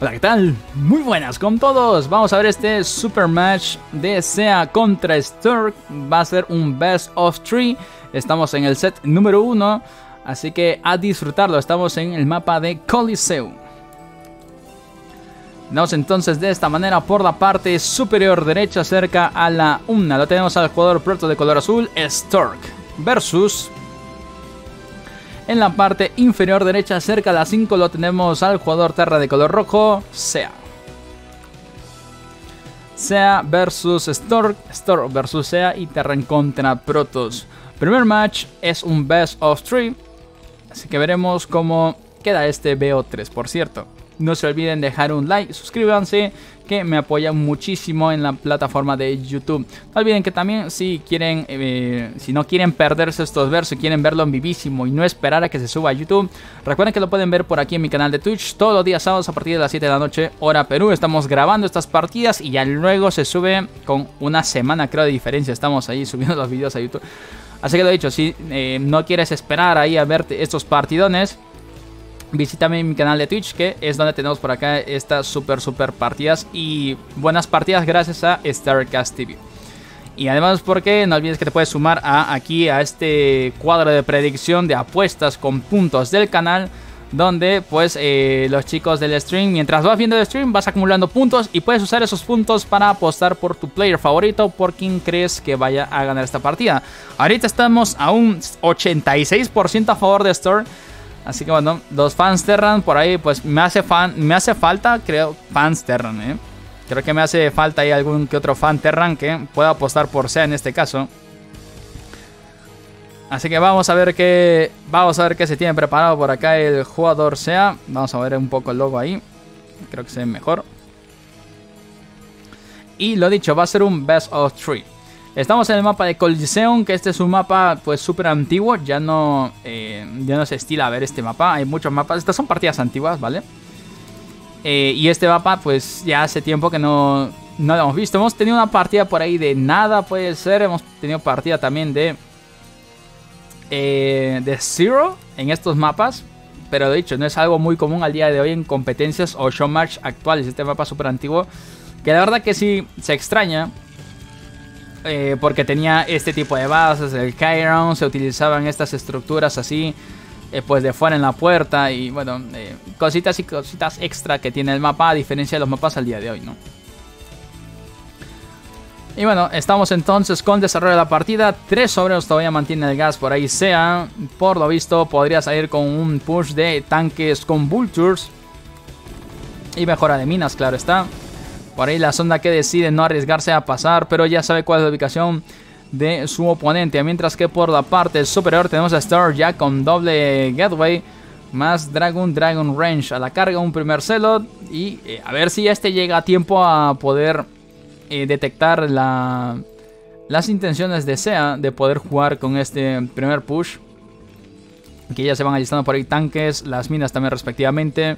Hola, ¿qué tal? Muy buenas con todos. Vamos a ver este super match de SEA contra Sturk. Va a ser un best of three. Estamos en el set número uno. Así que a disfrutarlo. Estamos en el mapa de Coliseum. Vamos entonces de esta manera por la parte superior derecha cerca a la una. Lo tenemos al jugador proto de color azul, Stork, versus en la parte inferior derecha, cerca de la 5, lo tenemos al jugador Terra de color rojo, Sea. Sea versus Stork, Stork versus Sea y Terra en contra Protoss. Primer match es un best of 3, así que veremos cómo queda este BO3, por cierto. No se olviden dejar un like, suscríbanse, que me apoyan muchísimo en la plataforma de YouTube. No olviden que también si quieren, eh, si no quieren perderse estos versos, quieren verlo en vivísimo y no esperar a que se suba a YouTube, recuerden que lo pueden ver por aquí en mi canal de Twitch todos los días sábados a partir de las 7 de la noche, hora Perú. Estamos grabando estas partidas y ya luego se sube con una semana creo de diferencia. Estamos ahí subiendo los vídeos a YouTube. Así que lo dicho, si eh, no quieres esperar ahí a ver estos partidones, visítame mi canal de Twitch, que es donde tenemos por acá estas super, super partidas y buenas partidas gracias a Starcast TV. Y además porque no olvides que te puedes sumar a, aquí a este cuadro de predicción de apuestas con puntos del canal donde pues eh, los chicos del stream, mientras vas viendo el stream, vas acumulando puntos y puedes usar esos puntos para apostar por tu player favorito, por quien crees que vaya a ganar esta partida. Ahorita estamos a un 86% a favor de Store Así que bueno, los fans Terran por ahí, pues me hace fan, me hace falta, creo, fans Terran, ¿eh? Creo que me hace falta ahí algún que otro fan Terran que pueda apostar por SEA en este caso. Así que vamos a ver qué vamos a ver qué se tiene preparado por acá el jugador SEA. Vamos a ver un poco el logo ahí. Creo que se ve mejor. Y lo dicho, va a ser un best of three. Estamos en el mapa de Coliseum, que este es un mapa pues súper antiguo, ya no, eh, ya no se estila a ver este mapa, hay muchos mapas, estas son partidas antiguas, ¿vale? Eh, y este mapa pues ya hace tiempo que no, no lo hemos visto, hemos tenido una partida por ahí de nada, puede ser, hemos tenido partida también de, eh, de Zero en estos mapas, pero de hecho no es algo muy común al día de hoy en competencias o show match actuales, este mapa súper antiguo, que la verdad que sí se extraña, eh, porque tenía este tipo de bases, el Chiron, se utilizaban estas estructuras así, eh, pues de fuera en la puerta y bueno, eh, cositas y cositas extra que tiene el mapa a diferencia de los mapas al día de hoy, ¿no? Y bueno, estamos entonces con desarrollo de la partida. Tres obreros todavía mantienen el gas por ahí. Sea, por lo visto, podría salir con un push de tanques con Vultures. Y mejora de minas, claro está. Por ahí la sonda que decide no arriesgarse a pasar, pero ya sabe cuál es la ubicación de su oponente. Mientras que por la parte superior tenemos a Star ya con doble gateway. Más Dragon Dragon Range. A la carga un primer celot. Y eh, a ver si este llega a tiempo a poder eh, detectar la, las intenciones de SEA de poder jugar con este primer push. Que ya se van alistando por ahí tanques, las minas también respectivamente.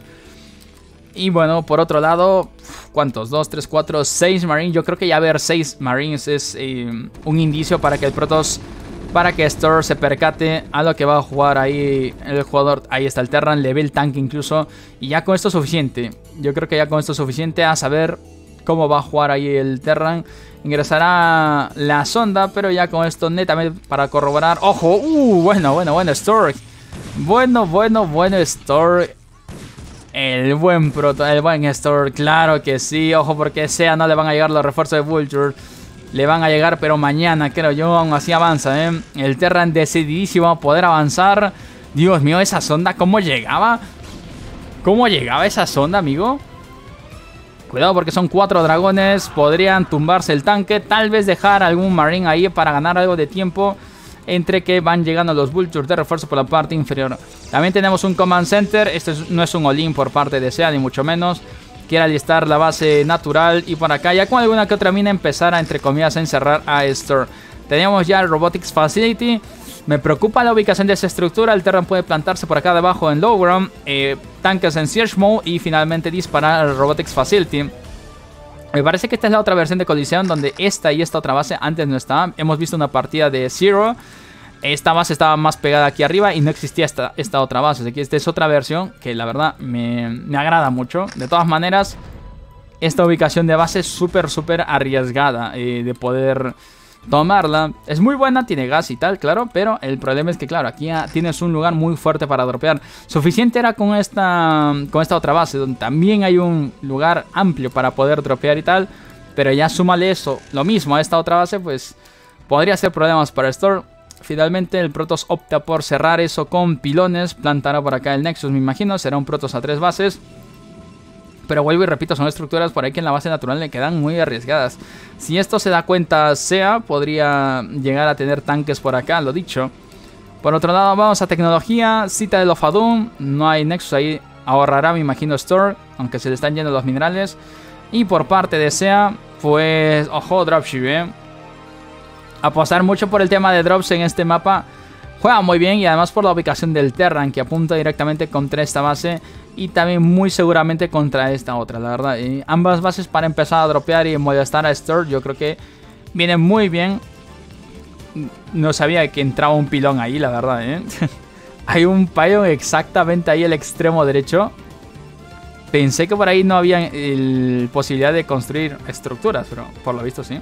Y bueno, por otro lado, ¿cuántos? 2, 3, 4, 6 Marines. Yo creo que ya ver 6 Marines es eh, un indicio para que el Protoss, para que Store se percate a lo que va a jugar ahí el jugador. Ahí está el Terran, le ve el tanque incluso. Y ya con esto es suficiente. Yo creo que ya con esto es suficiente a saber cómo va a jugar ahí el Terran. Ingresará la sonda, pero ya con esto netamente para corroborar. ¡Ojo! ¡Uh! Bueno, bueno, bueno, Store. Bueno, bueno, bueno, Store. El buen proto, el buen Store, claro que sí. Ojo, porque sea no le van a llegar los refuerzos de Vulture. Le van a llegar, pero mañana, creo yo, aún así avanza, ¿eh? El Terran decididísimo a poder avanzar. Dios mío, esa sonda, ¿cómo llegaba? ¿Cómo llegaba esa sonda, amigo? Cuidado porque son cuatro dragones. Podrían tumbarse el tanque. Tal vez dejar algún marine ahí para ganar algo de tiempo entre que van llegando los Vultures de refuerzo por la parte inferior. También tenemos un Command Center, este no es un all por parte de SEA, ni mucho menos. Quiere alistar la base natural y por acá ya con alguna que otra mina empezar a, entre comillas, a encerrar a Store. Tenemos ya el Robotics Facility. Me preocupa la ubicación de esa estructura. El Terran puede plantarse por acá debajo en low ground. Eh, tanques en Siege Mode y finalmente disparar al Robotics Facility. Me parece que esta es la otra versión de Coliseum donde esta y esta otra base antes no estaban. Hemos visto una partida de Zero esta base estaba más pegada aquí arriba y no existía esta, esta otra base. Así que esta es otra versión que la verdad me, me agrada mucho. De todas maneras, esta ubicación de base es súper, súper arriesgada eh, de poder tomarla. Es muy buena, tiene gas y tal, claro, pero el problema es que, claro, aquí tienes un lugar muy fuerte para dropear. Suficiente era con esta, con esta otra base, donde también hay un lugar amplio para poder dropear y tal, pero ya súmale eso, lo mismo a esta otra base, pues podría ser problemas para Store. Finalmente el Protoss opta por cerrar eso con pilones, plantará por acá el Nexus, me imagino, será un Protoss a tres bases. Pero vuelvo y repito, son estructuras por ahí que en la base natural le quedan muy arriesgadas. Si esto se da cuenta SEA, podría llegar a tener tanques por acá, lo dicho. Por otro lado, vamos a tecnología, cita de Lofadum, no hay Nexus ahí, ahorrará me imagino Store, aunque se le están yendo los minerales. Y por parte de SEA, pues, ojo, Dropship, eh. Apostar mucho por el tema de drops en este mapa. Juega muy bien y además por la ubicación del Terran que apunta directamente contra esta base y también muy seguramente contra esta otra, la verdad. Ambas bases para empezar a dropear y molestar a Stur, yo creo que vienen muy bien. No sabía que entraba un pilón ahí, la verdad, ¿eh? Hay un payo exactamente ahí el extremo derecho. Pensé que por ahí no había posibilidad de construir estructuras, pero por lo visto sí.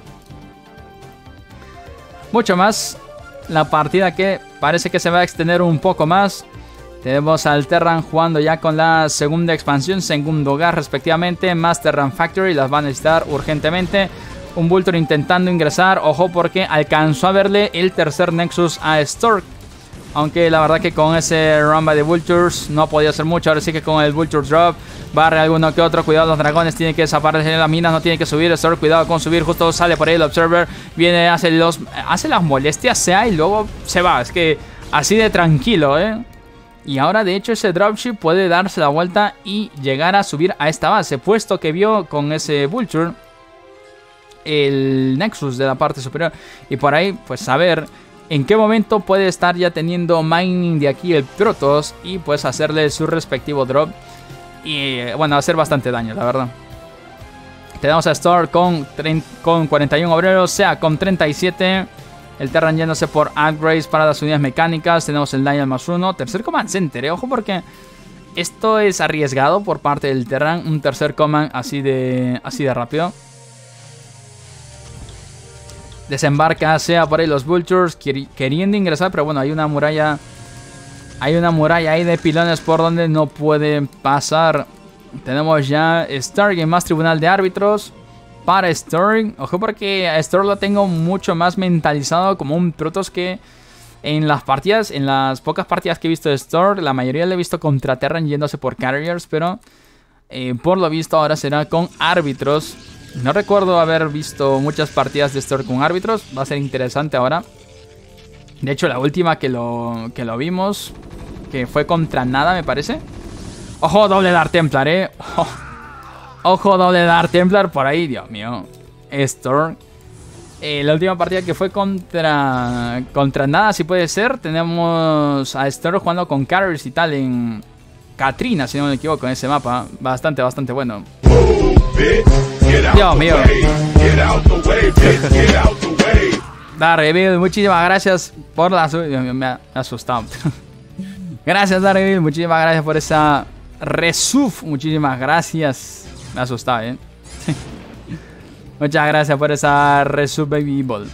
Mucho más. La partida que parece que se va a extender un poco más. Tenemos al Terran jugando ya con la segunda expansión, segundo hogar respectivamente, más Terran Factory, las van a necesitar urgentemente. Un Vulture intentando ingresar, ojo porque alcanzó a verle el tercer Nexus a Stork. Aunque la verdad que con ese Rumba de Vultures no podía hacer mucho. Ahora sí que con el Vulture Drop barre alguno que otro. Cuidado, los dragones tienen que desaparecer las minas. No tienen que subir. Stork, cuidado con subir. Justo sale por ahí el Observer. Viene, hace, los, hace las molestias, sea y luego se va. Es que así de tranquilo, ¿eh? Y ahora de hecho ese dropship puede darse la vuelta y llegar a subir a esta base, puesto que vio con ese Vulture el Nexus de la parte superior. Y por ahí, pues saber en qué momento puede estar ya teniendo mining de aquí el Protoss y pues hacerle su respectivo drop. Y bueno, hacer bastante daño, la verdad. Tenemos a Store con, con 41 obreros, sea con 37. El Terran yéndose por upgrades para las unidades mecánicas. Tenemos el Daniel más uno. Tercer Command Center, eh. ojo porque esto es arriesgado por parte del Terran. Un tercer Command así de, así de rápido. Desembarca, sea por ahí los Vultures queriendo ingresar, pero bueno, hay una muralla. Hay una muralla ahí de pilones por donde no pueden pasar. Tenemos ya Stargate más Tribunal de Árbitros para Sturm. Ojo porque a Sturm lo tengo mucho más mentalizado como un Protoss que en las partidas, en las pocas partidas que he visto de Sturm, la mayoría le he visto contra Terran yéndose por Carriers, pero eh, por lo visto ahora será con árbitros. No recuerdo haber visto muchas partidas de Sturm con árbitros, va a ser interesante ahora. De hecho, la última que lo, que lo vimos, que fue contra nada, me parece. Ojo, doble Dark Templar, eh. Ojo, doble Dark Templar por ahí, Dios mío. Storm. Eh, la última partida que fue contra contra nada, si puede ser. Tenemos a Storm jugando con Carriers y tal en Katrina, si no me equivoco, en ese mapa. Bastante, bastante bueno. Dios mío. Daredevil, muchísimas gracias por la... Me ha asustado. gracias, Daredevil. Muchísimas gracias por esa resuf. Muchísimas gracias. Me asustaba, ¿eh? Muchas gracias por esa Resub Baby Ball.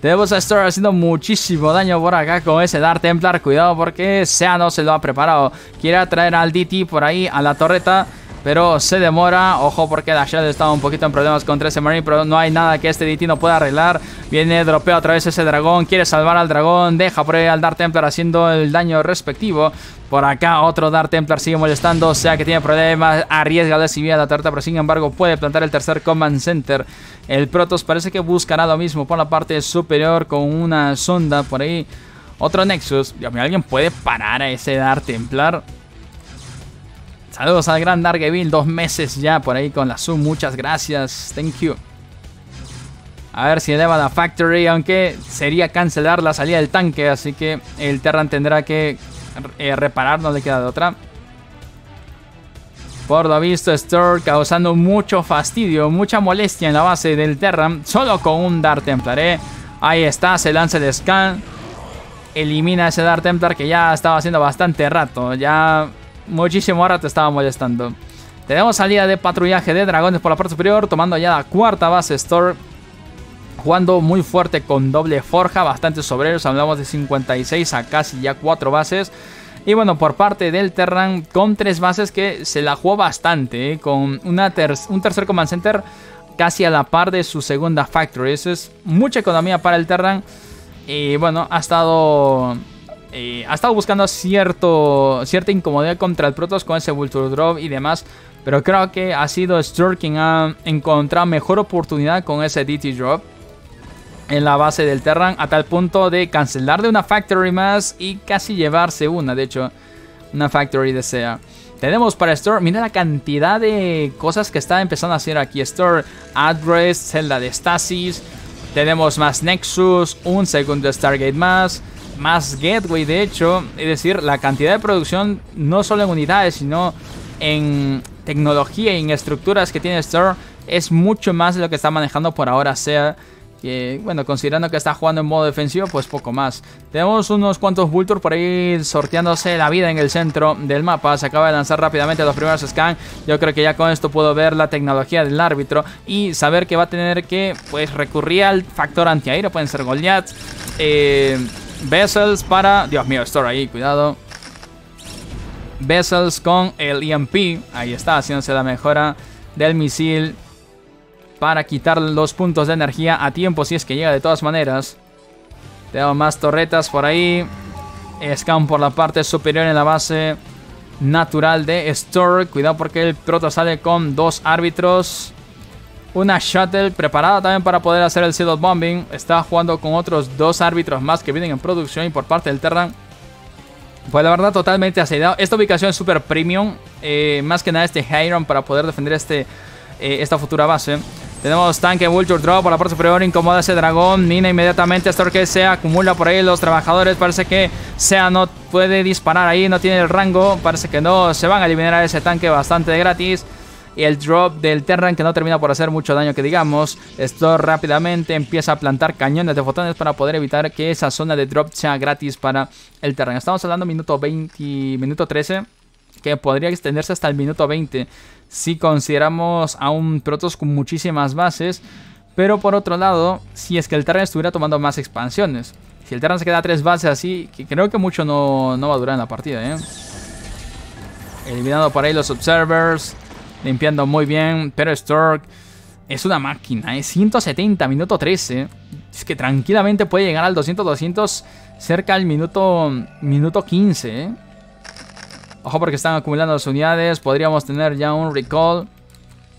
Tenemos a Store haciendo muchísimo daño por acá con ese Dark Templar. Cuidado porque Sea no se lo ha preparado. Quiere traer al DT por ahí a la torreta. Pero se demora. Ojo porque Dashad estaba un poquito en problemas contra ese Marine. Pero no hay nada que este DT no pueda arreglar. Viene, dropea otra vez ese dragón. Quiere salvar al dragón. Deja por ahí al Dark Templar haciendo el daño respectivo. Por acá otro Dark Templar sigue molestando. O sea que tiene problemas. Arriesga de a la torta. Pero sin embargo puede plantar el tercer Command Center. El Protoss parece que buscará lo mismo por la parte superior. Con una sonda por ahí. Otro Nexus. Dios mío, ¿alguien puede parar a ese Dark Templar? Saludos al gran Dargeville, dos meses ya por ahí con la Zoom, muchas gracias, thank you. A ver si eleva la Factory, aunque sería cancelar la salida del tanque, así que el Terran tendrá que eh, reparar, no le queda de otra. Por lo visto, Store causando mucho fastidio, mucha molestia en la base del Terran, solo con un Dark Templar, ¿eh? Ahí está, se lanza el scan. elimina ese Dark Templar que ya estaba haciendo bastante rato. Ya muchísimo rato estaba molestando. Tenemos salida de patrullaje de dragones por la parte superior, tomando ya la cuarta base Store. Jugando muy fuerte con doble forja, bastantes obreros, hablamos de 56 a casi ya 4 bases. Y bueno, por parte del Terran, con 3 bases que se la jugó bastante, ¿eh? con una un tercer Command Center casi a la par de su segunda Factory. Eso es mucha economía para el Terran. Y bueno, ha estado eh, ha estado buscando cierto, cierta incomodidad contra el Protoss con ese Vulture Drop y demás. Pero creo que ha sido Sturk quien ha encontrado mejor oportunidad con ese DT Drop en la base del Terran. A tal punto de cancelar de una Factory más y casi llevarse una. De hecho, una Factory desea. Tenemos para Store, mira la cantidad de cosas que está empezando a hacer aquí. Store, Address, celda de Stasis. Tenemos más Nexus, un segundo Stargate más más Gateway, de hecho. Es decir, la cantidad de producción, no solo en unidades, sino en tecnología y en estructuras que tiene Store, es mucho más de lo que está manejando por ahora sea que, bueno, considerando que está jugando en modo defensivo, pues poco más. Tenemos unos cuantos Vulture por ahí sorteándose la vida en el centro del mapa. Se acaba de lanzar rápidamente los primeros scans. Yo creo que ya con esto puedo ver la tecnología del árbitro y saber que va a tener que, pues, recurrir al factor antiaéreo. Pueden ser Goliath. Eh Vessels para... Dios mío, Store ahí, cuidado. Vessels con el EMP. Ahí está, haciéndose la mejora del misil. Para quitar los puntos de energía a tiempo si es que llega de todas maneras. Tengo más torretas por ahí. Scan por la parte superior en la base natural de Store. Cuidado porque el proto sale con dos árbitros. Una shuttle preparada también para poder hacer el seed bombing. Está jugando con otros dos árbitros más que vienen en producción y por parte del Terran. Pues la verdad totalmente asediado. Esta ubicación es super premium. Eh, más que nada este Hyron para poder defender este, eh, esta futura base. Tenemos tanque Vulture Drop por la parte superior. Incomoda ese dragón. Mina inmediatamente. Hasta que se acumula por ahí los trabajadores. Parece que Sea no puede disparar ahí. No tiene el rango. Parece que no. Se van a eliminar a ese tanque bastante gratis y el drop del Terran que no termina por hacer mucho daño que digamos. Esto rápidamente empieza a plantar cañones de fotones para poder evitar que esa zona de drop sea gratis para el Terran. Estamos hablando minuto 20, minuto 13, que podría extenderse hasta el minuto 20 si consideramos a un Protoss con muchísimas bases. Pero por otro lado, si es que el Terran estuviera tomando más expansiones. Si el Terran se queda a tres bases así, creo que mucho no, no va a durar en la partida, ¿eh? Eliminado por ahí los Observers. Limpiando muy bien. Pero Stork es una máquina. Es 170, minuto 13. Es que tranquilamente puede llegar al 200-200 cerca al minuto, minuto 15. ¿eh? Ojo porque están acumulando las unidades. Podríamos tener ya un recall.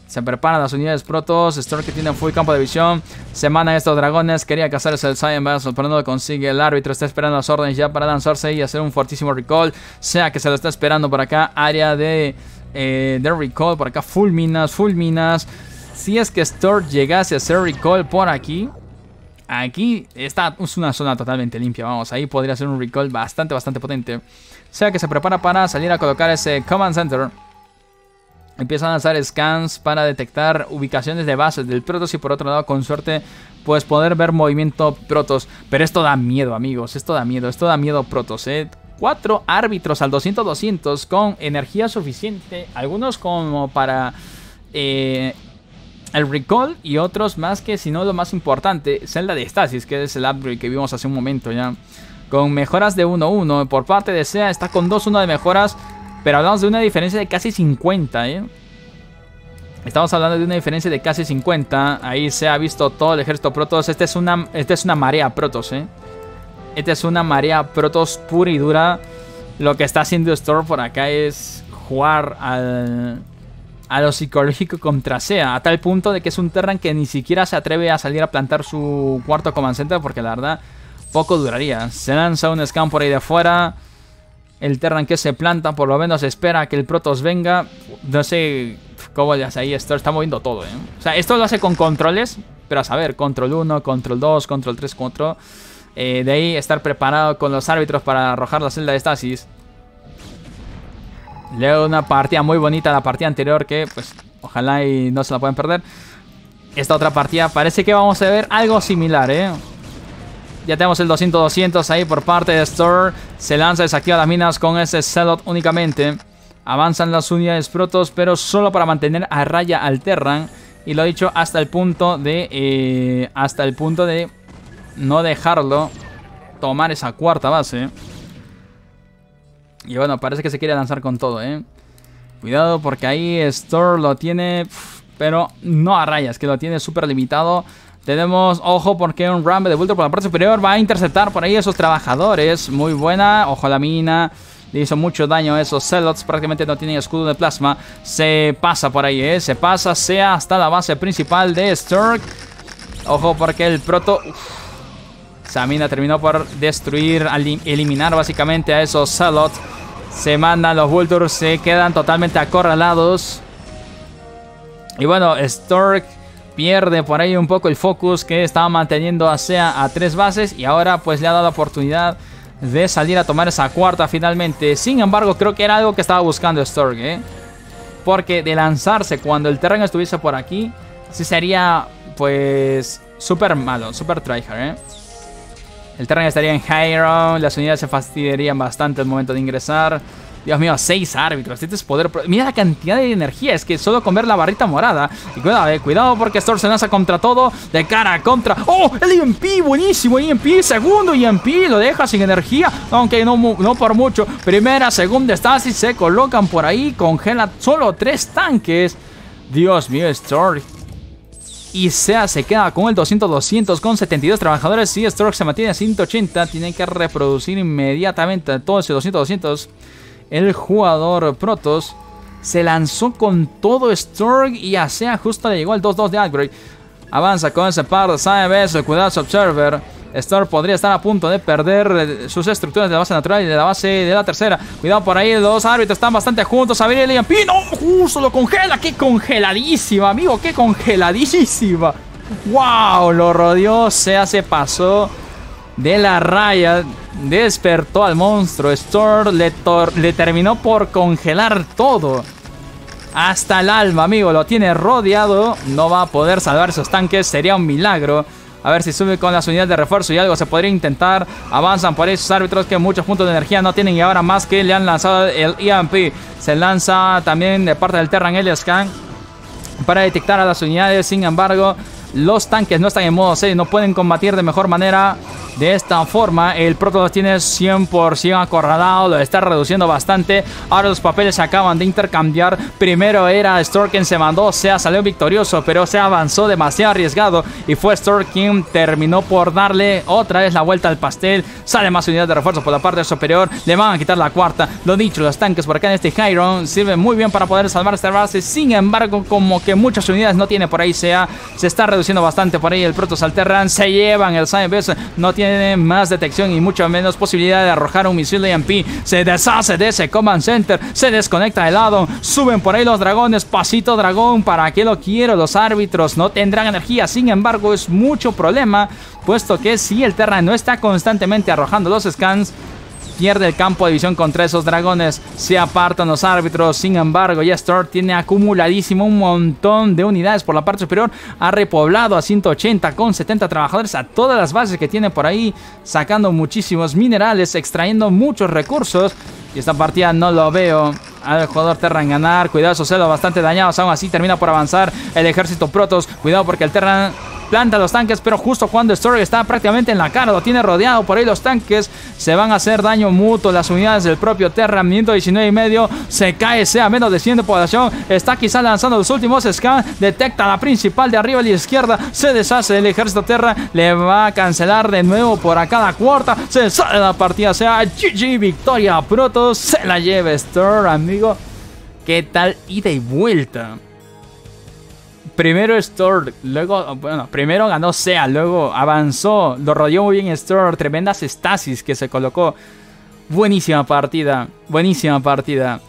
Se preparan las unidades protos. Stork que tiene full campo de visión. Semana estos dragones. Quería cazarse el Saiyan Battle, pero no lo consigue. El árbitro está esperando las órdenes ya para lanzarse y hacer un fortísimo recall. Sea que se lo está esperando por acá. Área de eh, de recall. Por acá full minas, full minas. Si es que Store llegase a hacer recall por aquí. Aquí está, es una zona totalmente limpia, vamos, ahí podría ser un recall bastante, bastante potente. O sea que se prepara para salir a colocar ese Command Center. Empiezan a lanzar scans para detectar ubicaciones de bases del Protoss y por otro lado, con suerte, pues poder ver movimiento Protoss. Pero esto da miedo, amigos, esto da miedo, esto da miedo Protoss, eh. Cuatro árbitros al 200-200 con energía suficiente, algunos como para eh, el recall y otros más que, si no lo más importante, celda de estasis, que es el upgrade que vimos hace un momento ya. Con mejoras de 1-1 por parte de SEA, está con 2-1 de mejoras, pero hablamos de una diferencia de casi 50, ¿eh? Estamos hablando de una diferencia de casi 50. Ahí se ha visto todo el ejército Protoss. Este es una, este es una marea Protoss, ¿eh? Esta es una marea Protoss pura y dura. Lo que está haciendo Store por acá es jugar al, a lo psicológico contra SEA. A tal punto de que es un Terran que ni siquiera se atreve a salir a plantar su cuarto Command Center. Porque la verdad, poco duraría. Se lanza un scan por ahí de afuera. El Terran que se planta, por lo menos espera que el Protoss venga. No sé cómo le hace ahí. Esto está moviendo todo, ¿eh? O sea, esto lo hace con controles. Pero a saber, control 1, control 2, control 3, control... Eh, de ahí estar preparado con los árbitros para arrojar la celda de estasis. Luego una partida muy bonita, la partida anterior que pues ojalá y no se la pueden perder. Esta otra partida parece que vamos a ver algo similar, ¿eh? Ya tenemos el 200-200 ahí por parte de Store. Se lanza, desactiva las minas con ese Celot únicamente. Avanzan las unidades protos, pero solo para mantener a raya al Terran. Y lo he dicho hasta el punto de... Eh, hasta el punto de no dejarlo tomar esa cuarta base. Y bueno, parece que se quiere lanzar con todo, ¿eh? Cuidado porque ahí Store lo tiene... Pero no a rayas, que lo tiene súper limitado. Tenemos, ojo, porque un Rambe de Vulture por la parte superior va a interceptar por ahí esos trabajadores. Muy buena, ojo la mina. Le hizo mucho daño a esos Celots. Prácticamente no tienen escudo de plasma. Se pasa por ahí, ¿eh? Se pasa, sea hasta la base principal de Sturk. Ojo, porque el proto... mina terminó por destruir, eliminar básicamente a esos Celots. Se mandan los Vultures, se quedan totalmente acorralados. Y bueno, Stork pierde por ahí un poco el focus que estaba manteniendo a Sea a tres bases y ahora pues le ha dado la oportunidad de salir a tomar esa cuarta finalmente. Sin embargo, creo que era algo que estaba buscando Stork, ¿eh? Porque de lanzarse cuando el terreno estuviese por aquí, sí sería pues súper malo, súper tryhard, ¿eh? El terreno estaría en high las unidades se fastidiarían bastante al momento de ingresar. Dios mío, seis árbitros. Este es poder. Mira la cantidad de energía. Es que solo con ver la barrita morada. Y cuidado, eh, cuidado porque Storm se lanza contra todo. De cara contra. ¡Oh! El EMP, buenísimo. EMP, segundo EMP. Lo deja sin energía. Aunque no, no por mucho. Primera, segunda estasis. Se colocan por ahí. Congela solo tres tanques. Dios mío, Storm y SEA se queda con el 200-200 con 72 trabajadores. Si Stork se mantiene a 180, tienen que reproducir inmediatamente todo ese 200-200 el jugador Protoss se lanzó con todo Stork y a Sea justo le llegó el 2-2 de upgrade. Avanza con ese par de CMS, cuidado Observer. Stork podría estar a punto de perder eh, sus estructuras de la base natural y de la base de la tercera. Cuidado por ahí, los árbitros están bastante juntos. A ver, el Pino, justo lo congela. ¡Qué congeladísima, amigo! ¡Qué congeladísima! ¡Wow! Lo rodeó, se pasó de la raya. Despertó al monstruo. Storm le, le terminó por congelar todo. Hasta el alma, amigo. Lo tiene rodeado. No va a poder salvar esos tanques. Sería un milagro. A ver si sube con las unidades de refuerzo y algo se podría intentar. Avanzan por esos árbitros que muchos puntos de energía no tienen y ahora más que le han lanzado el EMP. Se lanza también de parte del Terran Scan para detectar a las unidades. Sin embargo, los tanques no están en modo 6, no pueden combatir de mejor manera. De esta forma, el proto lo tiene 100% acorralado, lo está reduciendo bastante. Ahora los papeles se acaban de intercambiar. Primero era Stork quien se mandó, Sea salió victorioso, pero se avanzó demasiado arriesgado. Y fue Stork quien terminó por darle otra vez la vuelta al pastel. Sale más unidades de refuerzo por la parte superior. Le van a quitar la cuarta. Lo dicho, los tanques por acá en este Hyron sirven muy bien para poder salvar esta base. Sin embargo, como que muchas unidades no tiene por ahí Sea, se está reduciendo bastante por ahí el Protoss Alterran. Se llevan el Science no tiene más detección y mucho menos posibilidad de arrojar un misil de EMP. Se deshace de ese Command Center, se desconecta de lado, suben por ahí los dragones, pasito dragón, ¿para qué lo quiero? Los árbitros no tendrán energía, sin embargo es mucho problema, puesto que si el Terra no está constantemente arrojando los scans, pierde el campo de visión contra esos dragones. Se apartan los árbitros. Sin embargo, ya Storm tiene acumuladísimo un montón de unidades por la parte superior. Ha repoblado a 180 con 70 trabajadores a todas las bases que tiene por ahí. Sacando muchísimos minerales, extrayendo muchos recursos. Y esta partida no lo veo al jugador Terran ganar. Cuidado, esos celos bastante dañados. Aún así termina por avanzar el ejército Protoss. Cuidado porque el Terran planta los tanques, pero justo cuando Story está prácticamente en la cara, lo tiene rodeado por ahí los tanques, se van a hacer daño mutuo las unidades del propio Terra, minuto 19 y medio, se cae, sea menos de 100 de población, está quizá lanzando los últimos scans, detecta la principal de arriba a la izquierda, se deshace el ejército Terra, le va a cancelar de nuevo por acá la cuarta, se sale la partida, sea GG, victoria, Proto, se la lleva Store, amigo. ¿Qué tal ida y vuelta? Primero Store, luego, bueno, primero ganó Sea, luego avanzó, lo rodeó muy bien Store, tremendas estasis que se colocó. Buenísima partida, buenísima partida.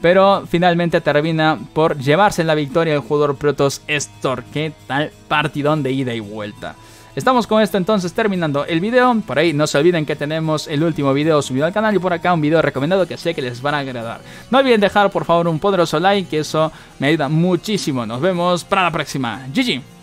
Pero finalmente termina por llevarse la victoria el jugador Protoss Store. ¿Qué tal partidón de ida y vuelta? Estamos con esto entonces terminando el video. Por ahí no se olviden que tenemos el último video subido al canal y por acá un video recomendado que sé que les van a agradar. No olviden dejar por favor un poderoso like, que eso me ayuda muchísimo. Nos vemos para la próxima. GG.